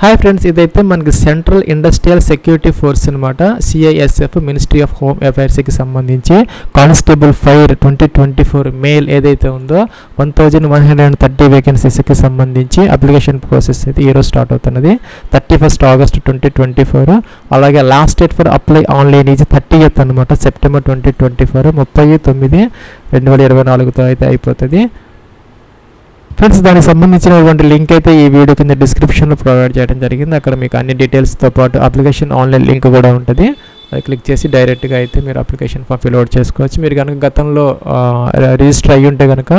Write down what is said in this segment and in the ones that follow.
Hi friends ఇదైతే మనకి central industrial security force అనమాట సిఐఎస్ఎఫ్ మినిస్ట్రీ ఆఫ్ హోమ్ అఫైర్స్కి సంబంధించి. Constable fire twenty twenty four male ఏదైతే ఉందో one thousand one hundred and thirty వేకెన్సీస్కి సంబంధించి అప్లికేషన్ ప్రాసెస్ అయితే ఈరోజు స్టార్ట్ అవుతున్నది. Thirty first August twenty twenty four అలాగే last date for apply online is thirtieth అనమాట సెప్టెంబర్ ట్వంటీ ట్వంటీ ఫోర్ ముప్పై తొమ్మిది రెండు వేల ఇరవై నాలుగుతో అయితే అయిపోతుంది. ఫ్రెండ్స్ దానికి సంబంధించినటువంటి లింక్ అయితే ఈ వీడియో కింద డిస్క్రిప్షన్లో ప్రొవైడ్ చేయడం జరిగింది. అక్కడ మీకు అన్ని డీటెయిల్స్తో పాటు అప్లికేషన్ ఆన్లైన్ లింక్ కూడా ఉంటుంది. అది క్లిక్ చేసి డైరెక్ట్గా అయితే మీరు అప్లికేషన్ ఫామ్ ఫిల్ అవుట్ చేసుకోవచ్చు. మీరు కనుక గతంలో రిజిస్టర్ అయ్యి ఉంటే కనుక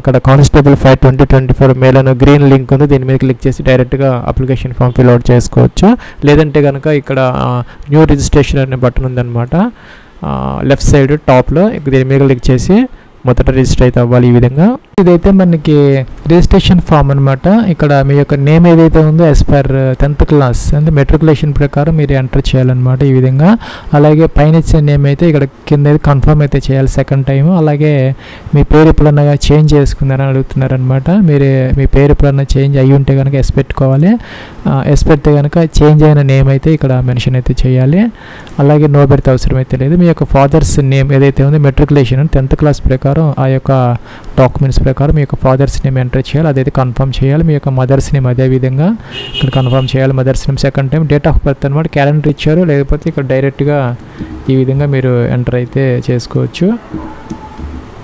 ఇక్కడ constable five twenty twenty four male అనే గ్రీన్ లింక్ ఉంది. దీని మీద క్లిక్ చేసి డైరెక్ట్గా అప్లికేషన్ ఫామ్ ఫిల్ అవుట్ చేసుకోవచ్చు. లేదంటే కనుక ఇక్కడ న్యూ రిజిస్ట్రేషన్ అనే బటన్ ఉందన్నమాట. లెఫ్ట్ సైడ్ టాప్లో దీని మీద క్లిక్ చేసి మొదట రిజిస్టర్ అయితే అవ్వాలి ఈ విధంగా. ఇదైతే మనకి రిజిస్ట్రేషన్ ఫామ్ అనమాట ఇక్కడ మీ యొక్క నేమ్ ఏదైతే ఉందో యాజ్ పర్ టెన్త్ క్లాస్ అంటే మెట్రికులేషన్ ప్రకారం మీరు ఎంటర్ చేయాలన్నమాట ఈ విధంగా. అలాగే పైన ఇచ్చే నేమ్ అయితే ఇక్కడ కింద కన్ఫర్మ్ అయితే చేయాలి సెకండ్ టైం అలాగే మీ పేరు ఎప్పుడన్నా చేంజ్ చేసుకుందని అడుగుతున్నారనమాట మీరు మీ పేరు ఎప్పుడన్నా చేంజ్ అయ్యి ఉంటే కనుక ఎస్ పెట్టుకోవాలి. ఎస్ పెడితే కనుక చేంజ్ అయిన నేమ్ అయితే ఇక్కడ మెన్షన్ అయితే చేయాలి. అలాగే నో పెడితే అవసరం అయితే లేదు. మీ యొక్క ఫాదర్స్ నేమ్ ఏదైతే ఉందో మెట్రికులేషన్ టెన్త్ క్లాస్ ప్రకారం ఆ యొక్క డాక్యుమెంట్స్ ప్రకారం మీ యొక్క ఫాదర్స్ నేమ్ ఎంటర్ చేయాలి. అదైతే కన్ఫర్మ్ చేయాలి. మీ యొక్క మదర్స్ నేమ్ అదే విధంగా ఇక్కడ కన్ఫర్మ్ చేయాలి. Mother's name second time date of birth అనమాట క్యాలెండర్ ఇచ్చారు. లేకపోతే ఇక్కడ డైరెక్ట్గా ఈ విధంగా మీరు ఎంటర్ అయితే చేసుకోవచ్చు.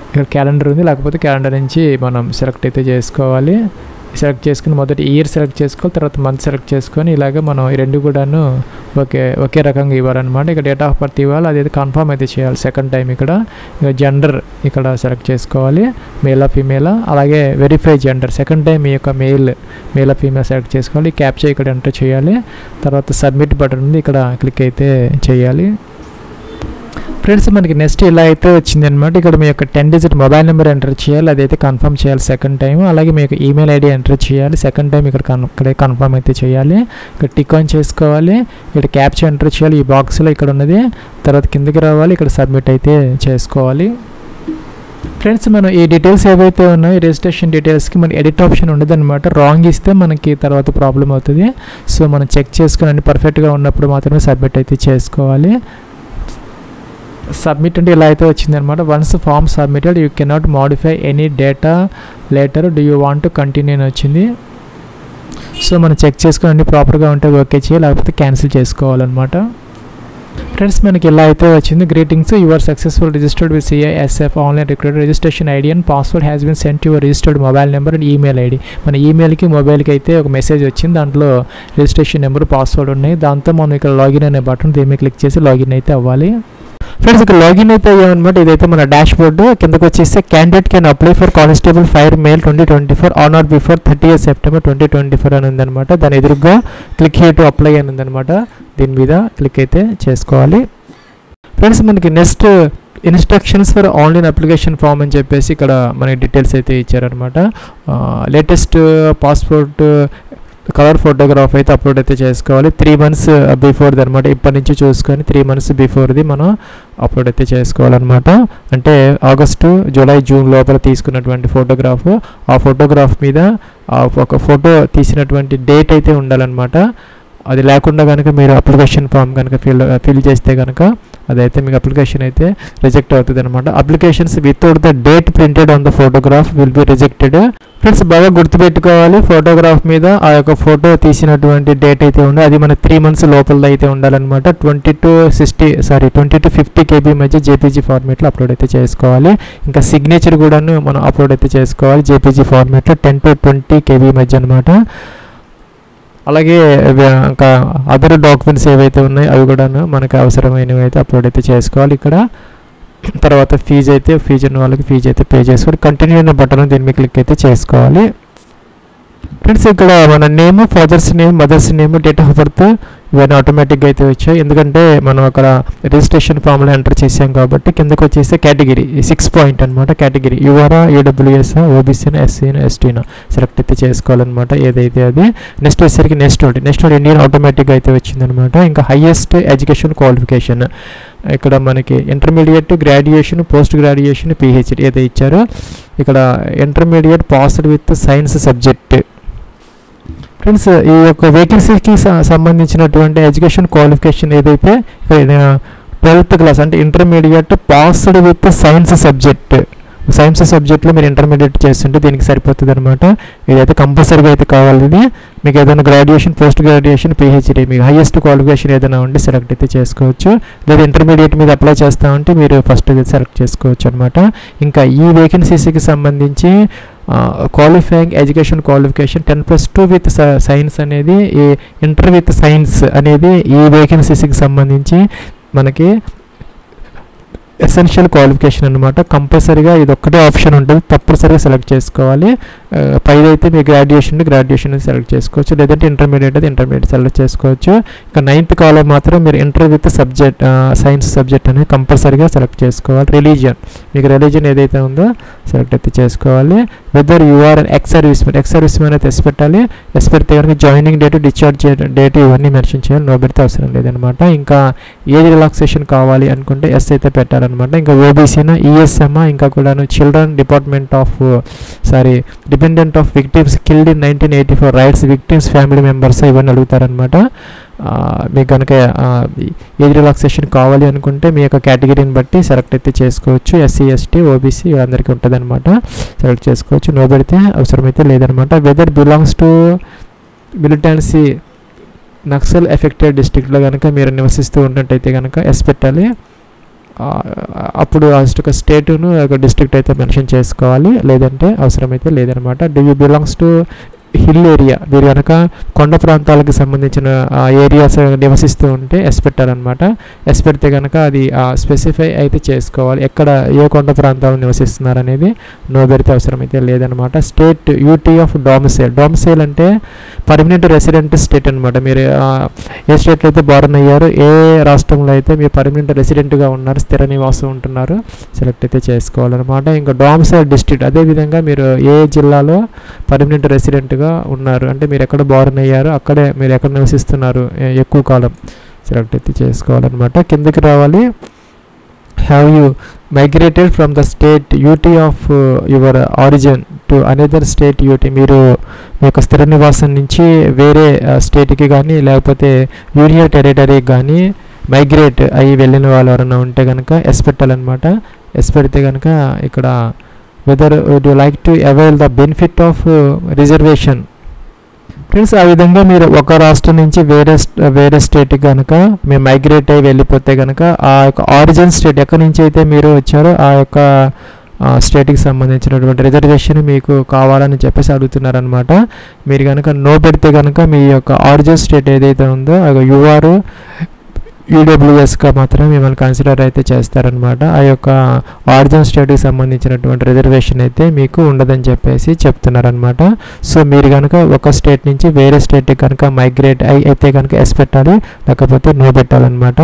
ఇక్కడ క్యాలెండర్ ఉంది. లేకపోతే క్యాలెండర్ నుంచి మనం సెలెక్ట్ అయితే చేసుకోవాలి. సెలెక్ట్ చేసుకుని మొదటి ఇయర్ సెలెక్ట్ చేసుకోవాలి తర్వాత మంత్ సెలెక్ట్ చేసుకొని ఇలాగే మనం ఈ రెండు కూడాను ఒకే ఒకే రకంగా ఇవ్వాలన్నమాట. ఇక్కడ డేట్ ఆఫ్ బర్త్ ఇవ్వాలి అది కన్ఫర్మ్ అయితే చేయాలి. సెకండ్ టైం ఇక్కడ ఇక జెండర్ ఇక్కడ సెలెక్ట్ చేసుకోవాలి మేలా ఫీమేలా అలాగే వెరిఫై జెండర్ సెకండ్ టైం మీ యొక్క మెయిల్ మేలా ఫీమేల్ సెలెక్ట్ చేసుకోవాలి. క్యాప్చర్ ఇక్కడ ఎంటర్ చేయాలి. తర్వాత సబ్మిట్ బటన్ ఉంది ఇక్కడ క్లిక్ అయితే చేయాలి. ఫ్రెండ్స్ మనకి నెక్స్ట్ ఇలా అయితే వచ్చింది అనమాట ఇక్కడ మీ యొక్క ten digit mobile number enter చేయాలి. అదైతే కన్ఫర్మ్ చేయాలి సెకండ్ టైం అలాగే మీ యొక్క ఈమెయిల్ ఐడి ఎంటర్ చేయాలి. సెకండ్ టైం ఇక్కడ కన్ ఇక్కడ కన్ఫర్మ్ అయితే చేయాలి. ఇక్కడ టిక్ ఆన్ చేసుకోవాలి. ఇక్కడ క్యాప్చర్ ఎంటర్ చేయాలి. ఈ బాక్స్లో ఇక్కడ ఉన్నది. తర్వాత కిందకి రావాలి. ఇక్కడ సబ్మిట్ అయితే చేసుకోవాలి. ఫ్రెండ్స్ మనం ఈ డీటెయిల్స్ ఏవైతే ఉన్నాయో రిజిస్ట్రేషన్ డీటెయిల్స్కి మన ఎడిట్ ఆప్షన్ ఉండదన్నమాట. రాంగ్ ఇస్తే మనకి తర్వాత ప్రాబ్లం అవుతుంది. సో మనం చెక్ చేసుకుని అన్ని పర్ఫెక్ట్గా ఉన్నప్పుడు మాత్రమే సబ్మిట్ అయితే చేసుకోవాలి. సబ్మిట్ అంటే ఇలా అయితే వచ్చిందనమాట once form submitted you cannot modify any data later do you want to continue అని వచ్చింది. సో మనం చెక్ చేసుకుని అన్ని ప్రాపర్గా ఉంటే ఓకే చేయాలి. లేకపోతే క్యాన్సిల్ చేసుకోవాలన్నమాట. ఫ్రెండ్స్ మనకి ఇలా అయితే వచ్చింది. Greetings your successful registered with CISF online recruiter registration ID and password has been sent your registered mobile number and email ID మన ఈమెయిల్కి మొబైల్కి అయితే ఒక మెసేజ్ వచ్చింది. దాంట్లో రిజిస్ట్రేషన్ నెంబర్ పాస్వర్డ్ ఉన్నాయి. దాంతో మనం ఇక్కడ లాగిన్ అనే బటన్ దీని క్లిక్ చేసి లాగిన్ అయితే అవ్వాలి. ఫ్రెండ్స్ ఇక్కడ లాగిన్ అయితే అయ్యామన్నమాట ఇదైతే మన డాష్ బోర్డు కిందకు వచ్చేస్తే candidate can apply for constable fire male twenty twenty four on or before thirty September twenty twenty four అని ఉందన్నమాట. దాని ఎదురుగా క్లిక్ హియర్ టు అప్లై అని ఉందన్నమాట. దీని మీద క్లిక్ అయితే చేసుకోవాలి. ఫ్రెండ్స్ మనకి next instructions for online application form అని చెప్పేసి ఇక్కడ మనకి డీటెయిల్స్ అయితే ఇచ్చారనమాట లేటెస్ట్ పాస్పోర్ట్ కలర్ ఫోటోగ్రాఫ్ అయితే అప్లోడ్ అయితే చేసుకోవాలి. త్రీ మంత్స్ బిఫోర్ది అనమాట ఇప్పటి నుంచి చూసుకొని త్రీ మంత్స్ బిఫోర్ది మనం అప్లోడ్ అయితే చేసుకోవాలన్నమాట. అంటే ఆగస్టు జూలై జూన్ లోపల తీసుకున్నటువంటి ఫోటోగ్రాఫ్. ఆ ఫోటోగ్రాఫ్ మీద ఒక ఫోటో తీసినటువంటి డేట్ అయితే ఉండాలన్నమాట. అది లేకుండా కనుక మీరు అప్లికేషన్ ఫామ్ కనుక ఫిల్ uh, ఫిల్ చేస్తే కనుక అదైతే మీకు అప్లికేషన్ అయితే రిజెక్ట్ అవుతుంది అనమాట applications without the date printed on the photograph will be rejected friends బాగా గుర్తుపెట్టుకోవాలి. ఫోటోగ్రాఫ్ మీద ఆ యొక్క ఫోటో తీసినటువంటి డేట్ అయితే ఉంది. అది మన త్రీ మంత్స్ లోపల అయితే ఉండాలన్నమాట. Twenty to sixty sorry twenty to fifty KB మధ్య జేపీజీ ఫార్మేట్లో అప్లోడ్ అయితే చేసుకోవాలి. ఇంకా సిగ్నేచర్ కూడాను మనం అప్లోడ్ అయితే చేసుకోవాలి. జేపీజీ ఫార్మేట్లో టెన్ టు ట్వంటీ కేబీ మధ్య అనమాట అలాగే ఇంకా అదర్ డాక్యుమెంట్స్ ఏవైతే ఉన్నాయో అవి కూడాను మనకు అవసరమైనవి అయితే అప్లోడ్ అయితే చేసుకోవాలి ఇక్కడ. తర్వాత ఫీజు అయితే ఫీజు ఉన్న వాళ్ళకి ఫీజు అయితే పే చేసుకోవాలి. కంటిన్యూ అయిన బటన్ దీని మీద క్లిక్ అయితే చేసుకోవాలి. ఫ్రెండ్స్ ఇక్కడ మన name father's name mother's name date of birth ఇవన్నీ ఆటోమేటిక్గా అయితే వచ్చాయి. ఎందుకంటే మనం అక్కడ రిజిస్ట్రేషన్ ఫామ్లో ఎంటర్ చేసాం కాబట్టి కిందకు వచ్చేస్తే కేటగిరీ సిక్స్ పాయింట్ అనమాట కేటగిరీ యువరా ఏడబ్ల్యూఎస్ ఓబీసీనా ఎస్సీనా ఎస్టీనా సెలెక్ట్ అయితే చేసుకోవాలన్నమాట. ఏదైతే అది నెక్స్ట్ వచ్చేసరికి నెక్స్ట్ ఒకటి నెక్స్ట్ ఒకటి ఇండియన్ ఆటోమేటిక్గా అయితే వచ్చిందనమాట ఇంకా హైయెస్ట్ ఎడ్యుకేషన్ క్వాలిఫికేషన్ ఇక్కడ మనకి intermediate graduation post graduation PhD ఏదైతే ఇచ్చారో ఇక్కడ intermediate passed with science subject friends ఈ యొక్క వేకెన్సీకి సంబంధించినటువంటి ఎడ్యుకేషన్ క్వాలిఫికేషన్ ఏదైతే ట్వెల్త్ క్లాస్ అంటే intermediate passed with science subject science సబ్జెక్ట్లో మీరు ఇంటర్మీడియట్ చేస్తుంటే దీనికి సరిపోతుంది అనమాట ఇదైతే కంపల్సరీగా అయితే కావాలి మీకు ఏదైనా గ్రాడ్యుయేషన్ పోస్ట్ గ్రాడ్యుయేషన్ పిహెచ్డి మీకు హైయెస్ట్ క్వాలిఫికేషన్ ఏదైనా ఉంటే సెలెక్ట్ అయితే చేసుకోవచ్చు. లేదా ఇంటర్మీడియట్ మీద అప్లై చేస్తామంటే మీరు ఫస్ట్ అయితే సెలెక్ట్ చేసుకోవచ్చు అనమాట ఇంకా ఈ వేకెన్సీస్కి సంబంధించి qualifying education qualification ten plus two with science అనేది ఈ ఇంటర్ విత్ సైన్స్ అనేది ఈ వేకెన్సీస్కి సంబంధించి మనకి ఎసెన్షియల్ క్వాలిఫికేషన్ అనమాట కంపల్సరీగా ఇది ఒక్కటే ఆప్షన్ ఉంటుంది. తప్పనిసరిగా సెలెక్ట్ చేసుకోవాలి. పైదైతే మీ గ్రాడ్యుయేషన్ గ్రాడ్యుయేషన్ సెలెక్ట్ చేసుకోవచ్చు. లేదంటే ఇంటర్మీడియట్ అయితే ఇంటర్మీడియట్ సెలెక్ట్ చేసుకోవచ్చు. ఇక నైన్త్ కాలం మాత్రం మీరు inter with subject science subject అనేది కంపల్సరీగా సెలెక్ట్ చేసుకోవాలి. రిలీజియన్ మీకు రిలీజియన్ ఏదైతే ఉందో సెలెక్ట్ అయితే చేసుకోవాలి. Whether you are ex serviceman ex serviceman అయితే ఎస్ పెట్టాలి. ఎస్ పెడితే కనుక జాయినింగ్ డేట్ డిశ్చార్జ్ డేట్ ఇవన్నీ మెన్షన్ చేయాలి. నో పెడితే అవసరం లేదనమాట ఇంకా ఏజ్ రిలాక్సేషన్ కావాలి అనుకుంటే ఎస్ అయితే అనమాట ఇంకా ఓబీసీనా ఈఎస్ఎమ్మా ఇంకా కూడాను children department of sorry dependent of victims killed in nineteen eighty four riots victims family members ఇవన్నీ అడుగుతారనమాట మీకు కనుక ఏజ్ రిలాక్సేషన్ కావాలి అనుకుంటే మీ యొక్క కేటగిరీని బట్టి సెలెక్ట్ అయితే చేసుకోవచ్చు. ఎస్సీ ఎస్టీ ఓబీసీ అందరికీ ఉంటుందన్నమాట. సెలెక్ట్ చేసుకోవచ్చు. నో పెడితే అవసరమైతే లేదనమాట whether belongs to militancy Naxal affected డిస్ట్రిక్ట్లో కనుక మీరు నివసిస్తూ ఉన్నట్టయితే కనుక ఎస్ పెట్టాలి. అప్పుడు ఒక స్టేటును ఒక డిస్ట్రిక్ట్ అయితే మెన్షన్ చేసుకోవాలి. లేదంటే అవసరమైతే లేదనమాట do you belongs to hill area. వీరు కనుక కొండ ప్రాంతాలకు సంబంధించిన ఏరియాస్ నివసిస్తూ ఉంటే ఎస్ పెట్టాలన్నమాట ఎస్ పెడితే కనుక అది స్పెసిఫై అయితే చేసుకోవాలి. ఎక్కడ ఏ కొండ ప్రాంతాలు నివసిస్తున్నారు అనేది నో పెడితే అవసరమైతే లేదనమాట state UT of domicile domicile అంటే పర్మనెంట్ రెసిడెంట్ స్టేట్ అనమాట మీరు ఏ స్టేట్లో అయితే బోర్న్ అయ్యారు ఏ రాష్ట్రంలో అయితే మీరు పర్మనెంట్ రెసిడెంట్గా ఉన్నారు స్థిర నివాసం ఉంటున్నారు సెలెక్ట్ అయితే చేసుకోవాలన్నమాట. ఇంకా డామిసైల్ డిస్ట్రిక్ట్ అదేవిధంగా మీరు ఏ జిల్లాలో పర్మనెంట్ రెసిడెంట్గా ఉన్నారు. అంటే మీరు ఎక్కడ బోర్న్ అయ్యారో అక్కడే మీరు ఎక్కడ నివసిస్తున్నారు ఎక్కువ కాలం సెలెక్ట్ అయితే చేసుకోవాలన్నమాట. కిందకి రావాలి. Have you migrated from the state UT of your origin to another state UT మీరు మీ యొక్క స్థిర నివాసం నుంచి వేరే uh, స్టేట్కి కానీ లేకపోతే యూనియన్ టెరిటరీకి కానీ మైగ్రేట్ అయ్యి వెళ్ళిన వాళ్ళు ఎవరైనా ఉంటే కనుక ఎస్ పెట్టాలన్నమాట. ఎస్ పెడితే కనుక ఇక్కడ whether would like to avail the benefit of reservation friends ఆ విధంగా మీరు ఒక రాష్ట్రం నుంచి వేరే uh, వేరే స్టేట్కి కనుక మీరు మైగ్రేట్ అయ్యి వెళ్ళిపోతే కనుక ఆ యొక్క ఆరిజిన్ స్టేట్ ఎక్కడి నుంచి అయితే మీరు వచ్చారో ఆ యొక్క స్టేట్కి సంబంధించినటువంటి రిజర్వేషన్ మీకు కావాలని చెప్పేసి అడుగుతున్నారనమాట మీరు కనుక నో పెడితే కనుక మీ యొక్క ఆరిజిన్ స్టేట్ ఏదైతే ఉందో యుఆర్ ఈడబ్ల్యూఎస్గా మాత్రం మిమ్మల్ని కన్సిడర్ అయితే చేస్తారనమాట ఆ యొక్క ఆరిజిన్ స్టేట్కి సంబంధించినటువంటి రిజర్వేషన్ అయితే మీకు ఉండదని చెప్పేసి చెప్తున్నారనమాట సో మీరు కనుక ఒక స్టేట్ నుంచి వేరే స్టేట్కి కనుక మైగ్రేట్ అయి అయితే కనుక ఎస్ పెట్టాలి లేకపోతే నో పెట్టాలన్నమాట.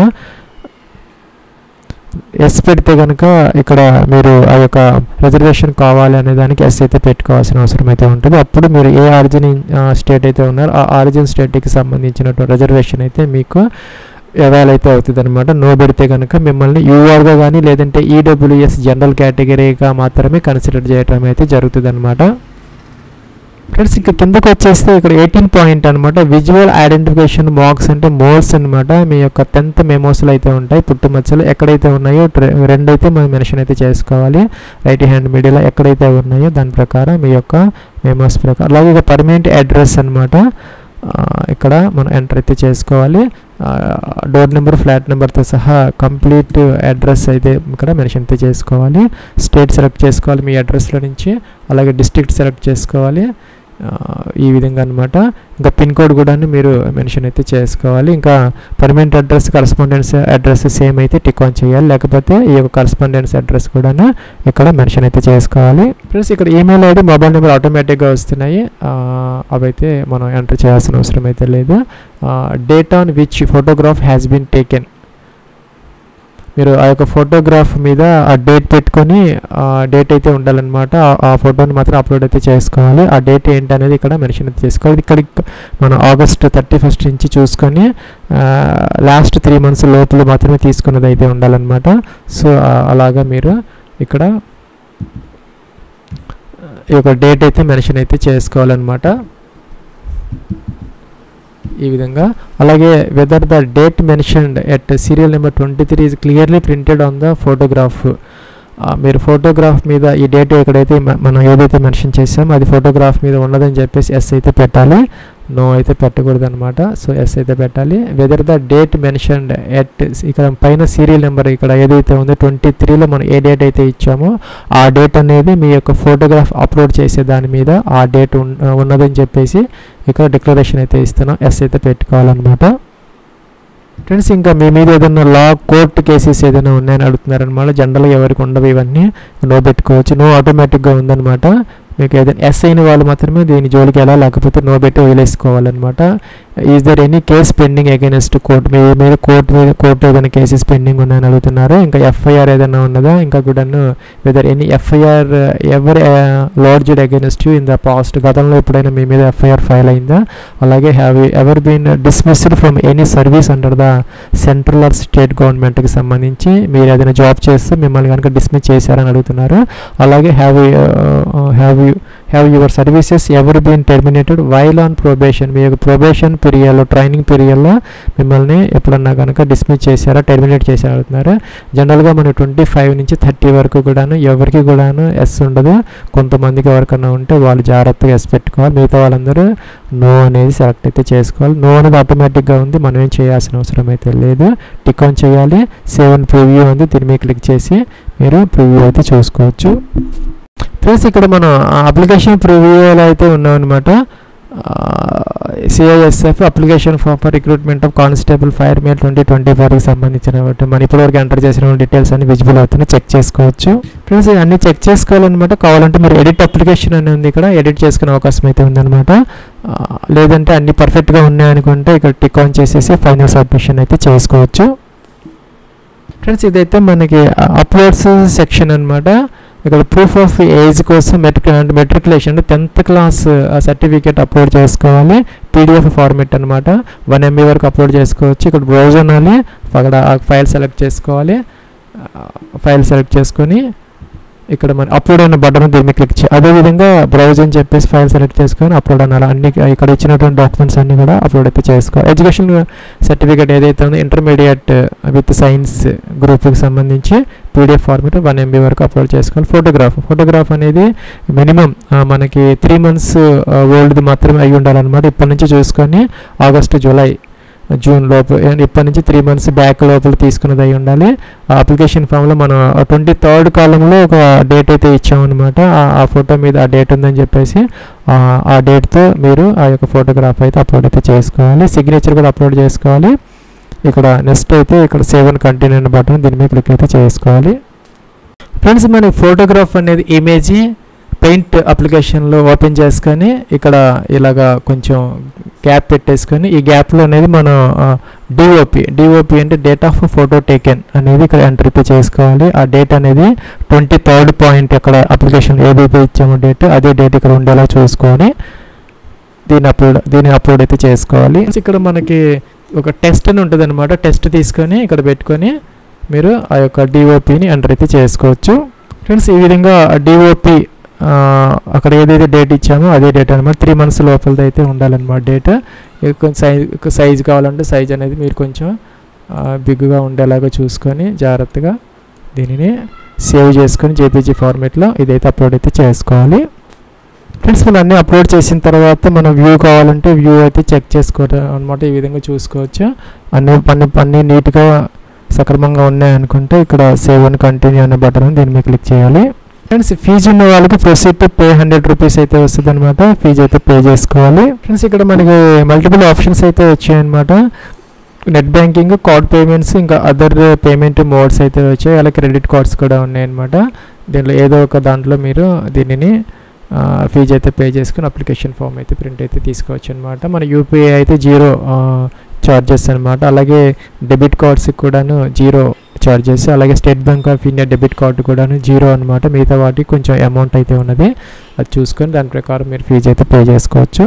ఎస్ పెడితే కనుక ఇక్కడ మీరు ఆ యొక్క రిజర్వేషన్ కావాలి అనే దానికి ఎస్ అయితే పెట్టుకోవాల్సిన అవసరం అయితే ఉంటుంది. అప్పుడు మీరు ఏ ఆరిజిన్ స్టేట్ అయితే ఉన్నారో ఆ ఆరిజిన్ స్టేట్కి సంబంధించినటువంటి రిజర్వేషన్ అయితే మీకు అవైల్ అయితే అవుతుంది అనమాట నో పెడితే కనుక మిమ్మల్ని యూఆర్గా కానీ లేదంటే ఈడబ్ల్యూఎస్ జనరల్ కేటగిరీగా మాత్రమే కన్సిడర్ చేయడం అయితే జరుగుతుంది అనమాట ఫ్రెండ్స్ ఇక కిందకు వచ్చేస్తే ఇక్కడ ఎయిటీన్ పాయింట్ అనమాట విజువల్ ఐడెంటిఫికేషన్ మార్క్స్ అంటే మోల్స్ అనమాట మీ యొక్క టెన్త్ మెమోస్లు అయితే ఉంటాయి. పుట్టుమచ్చలు ఎక్కడైతే ఉన్నాయో రెండైతే మనం మెన్షన్ అయితే చేసుకోవాలి. రైట్ హ్యాండ్ మీడియాలో ఎక్కడైతే ఉన్నాయో దాని ప్రకారం మీ యొక్క మెమోస్ ప్రకారం. అలాగే ఇక పర్మనెంట్ అడ్రస్ అనమాట ఇక్కడ మనం ఎంటర్ అయితే చేసుకోవాలి. డోర్ నెంబర్ ఫ్లాట్ నెంబర్తో సహా కంప్లీట్ అడ్రస్ అయితే ఇక్కడ మెన్షన్ అయితే చేసుకోవాలి. స్టేట్ సెలెక్ట్ చేసుకోవాలి మీ అడ్రస్లో నుంచి. అలాగే డిస్ట్రిక్ట్ సెలెక్ట్ చేసుకోవాలి. ఈ విధంగా అనమాట ఇంకా పిన్ కోడ్ కూడా మీరు మెన్షన్ అయితే చేసుకోవాలి. ఇంకా permanent address correspondence address same అయితే టిక్ ఆన్ చేయాలి. లేకపోతే ఈ యొక్క కరస్పాండెన్స్ అడ్రస్ కూడా ఇక్కడ మెన్షన్ అయితే చేసుకోవాలి. ప్లస్ ఇక్కడ ఈమెయిల్ ఐడి మొబైల్ నెంబర్ ఆటోమేటిక్గా వస్తున్నాయి. అవైతే మనం ఎంటర్ చేయాల్సిన అవసరం అయితే లేదు. Date on which photograph has been taken. మీరు ఆ యొక్క ఫోటోగ్రాఫ్ మీద ఆ డేట్ పెట్టుకొని డేట్ అయితే ఉండాలన్నమాట. ఆ ఫోటోని మాత్రం అప్లోడ్ అయితే చేసుకోవాలి. ఆ డేట్ ఏంటి అనేది ఇక్కడ మెన్షన్ అయితే చేసుకోవాలి. ఇక్కడ మనం ఆగస్ట్ థర్టీ ఫస్ట్ నుంచి చూసుకొని లాస్ట్ త్రీ మంత్స్ లోపల మాత్రమే తీసుకున్నది అయితే ఉండాలన్నమాట. సో అలాగా మీరు ఇక్కడ ఈ యొక్క డేట్ అయితే మెన్షన్ అయితే చేసుకోవాలన్నమాట. ఈ విధంగా. అలాగే whether the date mentioned at serial number twenty three is clearly printed on the photograph మీరు ఫోటోగ్రాఫ్ మీద ఈ డేట్ ఎక్కడైతే మనం ఏదైతే మెన్షన్ చేసామో అది ఫోటోగ్రాఫ్ మీద ఉన్నదని చెప్పేసి ఎస్ అయితే పెట్టాలి. నో అయితే పెట్టకూడదు అనమాట సో ఎస్ అయితే పెట్టాలి. Whether the date mentioned at ఇక్కడ పైన సీరియల్ నెంబర్ ఇక్కడ ఏదైతే ఉందో ట్వంటీ త్రీలో మనం ఏ డేట్ అయితే ఇచ్చామో ఆ డేట్ అనేది మీ యొక్క ఫోటోగ్రాఫ్ అప్లోడ్ చేసే దాని మీద ఆ డేట్ ఉన్నదని చెప్పేసి ఇక్కడ డిక్లరేషన్ అయితే ఇస్తున్నాం. ఎస్ అయితే పెట్టుకోవాలన్నమాట. ఫ్రెండ్స్ ఇంకా మీ మీద ఏదైనా లా కోర్టు కేసెస్ ఏదైనా ఉన్నాయని అడుగుతున్నారనమాట జనరల్గా ఎవరికి ఉండవు ఇవన్నీ. నో పెట్టుకోవచ్చు. నో ఆటోమేటిక్గా ఉందన్నమాట. మీకు ఏదైనా ఎస్ అయిన వాళ్ళు మాత్రమే దీని జోలికి వెళ్ళాలి. లేకపోతే నో పెట్టి వదిలేసుకోవాలన్నమాట. Is there any case pending against court మీ మీద కోర్టు మీద కోర్టు ఏదైనా కేసెస్ పెండింగ్ ఉన్నాయని అడుగుతున్నారు? ఇంకా ఎఫ్ఐఆర్ ఏదైనా ఉన్నదా? ఇంకా కూడా whether any FIR ever lodged against you in the past గతంలో ఎప్పుడైనా మీ మీద ఎఫ్ఐఆర్ ఫైల్ అయిందా? అలాగే have ever been dismissed from any service under the central or state గవర్నమెంట్కి సంబంధించి మీరు ఏదైనా జాబ్ చేస్తే మిమ్మల్ని కనుక డిస్మిస్ చేశారని అడుగుతున్నారు? అలాగే have have you have your services ever been terminated while on probation మీ యొక్క ప్రొబేషన్ పీరియడ్లో ట్రైనింగ్ పీరియడ్లో మిమ్మల్ని ఎప్పుడన్నా కనుక డిస్మిస్ చేశారా టెర్మినేట్ చేశారా అడుగుతున్నారు జనరల్గా మన ట్వంటీ ఫైవ్ నుంచి థర్టీ వరకు కూడాను ఎవరికి కూడాను ఎస్ ఉండదు. కొంతమందికి ఎవరికన్నా ఉంటే వాళ్ళు జాగ్రత్తగా ఎస్ పెట్టుకోవాలి. మిగతా వాళ్ళందరూ నో అనేది సెలెక్ట్ అయితే చేసుకోవాలి. నో అనేది ఆటోమేటిక్గా ఉంది. మనం ఏం చేయాల్సిన అవసరం అయితే లేదు. టిక్ ఆన్ చేయాలి. సెవెన్ ప్రివ్యూ ఉంది. దీని మీద క్లిక్ చేసి మీరు ప్రివ్యూ అయితే చూసుకోవచ్చు. ఫ్రెండ్స్ ఇక్కడ మనం అప్లికేషన్ ప్రివ్యూలో అయితే ఉన్నాం అనమాట CISF application form for recruitment of constable fire male twenty twenty ఫోర్కి సంబంధించిన మనం ఇప్పటివరకు ఎంటర్ చేసిన డీటెయిల్స్ అన్ని విజిబుల్ అవుతున్నాయి చెక్ చేసుకోవచ్చు. ఫ్రెండ్స్ అన్ని చెక్ చేసుకోవాలన్నమాట. కావాలంటే మీరు ఎడిట్ అప్లికేషన్ అని ఉంది ఇక్కడ ఎడిట్ చేసుకునే అవకాశం అయితే ఉందన్నమాట. లేదంటే అన్ని పర్ఫెక్ట్గా ఉన్నాయనుకుంటే ఇక్కడ టిక్ ఆన్ చేసేసి ఫైనల్ సబ్మిషన్ అయితే చేసుకోవచ్చు. ఫ్రెండ్స్ ఇదైతే మనకి అప్లోడ్స్ సెక్షన్ అనమాట ఇక్కడ ప్రూఫ్ ఆఫ్ ఏజ్ కోసం మెట్రిక్ అంటే matriculation tenth class certificate upload చేసుకోవాలి. పీడిఎఫ్ ఫార్మేట్ అనమాట వన్ ఎంబీ వరకు అప్లోడ్ చేసుకోవచ్చు. ఇక్కడ బ్రౌజ్ అనాలి అక్కడ ఫైల్ సెలెక్ట్ చేసుకోవాలి. ఫైల్ సెలెక్ట్ చేసుకొని ఇక్కడ మన అప్లోడ్ అయిన బటన్ దీన్ని క్లిక్ చేయాలి అదేవిధంగా బ్రౌజ్ అని చెప్పేసి ఫైల్ సెలెక్ట్ చేసుకొని అప్లోడ్ అనాలి. అన్ని ఇక్కడ ఇచ్చినటువంటి డాక్యుమెంట్స్ అన్ని కూడా అప్లోడ్ అయితే చేసుకోవాలి ఎడ్యుకేషన్ సర్టిఫికేట్ ఏదైతే ఉందో ఇంటర్మీడియట్ విత్ సైన్స్ గ్రూప్కి సంబంధించి పీడిఎఫ్ ఫార్మేట్ వన్ ఎంబీ వరకు అప్లోడ్ చేసుకోవాలి. ఫోటోగ్రాఫ్ ఫోటోగ్రాఫ్ అనేది మినిమం uh, మనకి త్రీ మంత్స్ ఓల్డ్ది మాత్రమే అయి ఉండాలన్నమాట. ఇప్పటి నుంచి చూసుకొని ఆగస్టు జూలై జూన్ లోపు ఇప్పటి నుంచి త్రీ మంత్స్ బ్యాక్ లోపల తీసుకున్నది అయి ఉండాలి. ఆ అప్లికేషన్ ఫామ్లో మనం ట్వంటీ థర్డ్ కాలంలో ఒక డేట్ అయితే ఇచ్చామన్నమాట. ఆ- ఆ ఫోటో మీద ఆ డేట్ ఉందని చెప్పేసి ఆ డేట్తో మీరు ఆ యొక్క ఫోటోగ్రాఫ్ అయితే అప్లోడ్ అయితే చేసుకోవాలి. సిగ్నేచర్ కూడా అప్లోడ్ చేసుకోవాలి. ఇక్కడ నెక్స్ట్ అయితే ఇక్కడ సేవ్ అండ్ కంటిన్యూ అనే బటన్ దీని మీద క్లిక్ అయితే చేసుకోవాలి. ఫ్రెండ్స్ మన ఫోటోగ్రాఫ్ అనేది ఇమేజ్ పెయింట్ అప్లికేషన్లో ఓపెన్ చేసుకొని ఇక్కడ ఇలాగా కొంచెం గ్యాప్ పెట్టేసుకొని ఈ గ్యాప్లో అనేది మనం డిఓపి డిఓపి అంటే డేట్ ఆఫ్ ఫోటో టేకెన్ అనేది ఇక్కడ ఎంటర్ అయితే చేసుకోవాలి. ఆ డేట్ అనేది ట్వంటీ థర్డ్ పాయింట్ ఇక్కడ అప్లికేషన్ ఏదైతే ఇచ్చామో డేట్ అదే డేట్ ఇక్కడ ఉండేలా చూసుకొని దీన్ని అప్లోడ్ దీన్ని అప్లోడ్ అయితే చేసుకోవాలి. ఇక్కడ మనకి ఒక టెస్ట్ అని ఉంటుంది అనమాట టెస్ట్ తీసుకొని ఇక్కడ పెట్టుకొని మీరు ఆ యొక్క డిఓపిని ఎంటర్ అయితే చేసుకోవచ్చు. ఫ్రెండ్స్ ఈ విధంగా డిఓపి అక్కడ ఏదైతే డేట్ ఇచ్చామో అదే డేట్ అనమాట త్రీ మంత్స్ లోపలది అయితే ఉండాలన్నమాట డేట్ సైజ్ సైజ్ కావాలంటే సైజ్ అనేది మీరు కొంచెం బిగ్గా ఉండేలాగా చూసుకొని జాగ్రత్తగా దీనిని సేవ్ చేసుకొని జేపీజీ ఫార్మేట్లో ఇదైతే అప్లోడ్ అయితే చేసుకోవాలి. ఫ్రెండ్స్ మనం అన్నీ అప్లోడ్ చేసిన తర్వాత మనం వ్యూ కావాలంటే వ్యూ అయితే చెక్ చేసుకోవడం అనమాట ఈ విధంగా చూసుకోవచ్చు. అన్ని పని అన్ని నీట్గా సక్రమంగా ఉన్నాయనుకుంటే ఇక్కడ సేవ్ అని కంటిన్యూ అనే బటన్ దీని మీద క్లిక్ చేయాలి. ఫ్రెండ్స్ ఫీజు ఉన్న వాళ్ళకి proceed to pay hundred rupees అయితే వస్తుంది అనమాట ఫీజు అయితే పే చేసుకోవాలి. ఫ్రెండ్స్ ఇక్కడ మనకి మల్టిపుల్ ఆప్షన్స్ అయితే వచ్చాయన్నమాట. నెట్ బ్యాంకింగ్ కార్డ్ పేమెంట్స్ ఇంకా అదర్ పేమెంట్ మోడ్స్ అయితే వచ్చాయి. అలా క్రెడిట్ కార్డ్స్ కూడా ఉన్నాయన్నమాట. దీనిలో ఏదో ఒక దాంట్లో మీరు దీనిని ఫీజు అయితే పే చేసుకుని అప్లికేషన్ ఫామ్ అయితే ప్రింట్ అయితే తీసుకోవచ్చు అనమాట మన యూపీఐ అయితే జీరో చార్జెస్ అనమాట అలాగే డెబిట్ కార్డ్స్కి కూడాను జీరో ఛార్జెస్ అలాగే State Bank of India debit card కూడాను జీరో అనమాట మిగతా వాటికి కొంచెం అమౌంట్ అయితే ఉన్నది. అది చూసుకొని దాని ప్రకారం మీరు ఫీజు అయితే పే చేసుకోవచ్చు.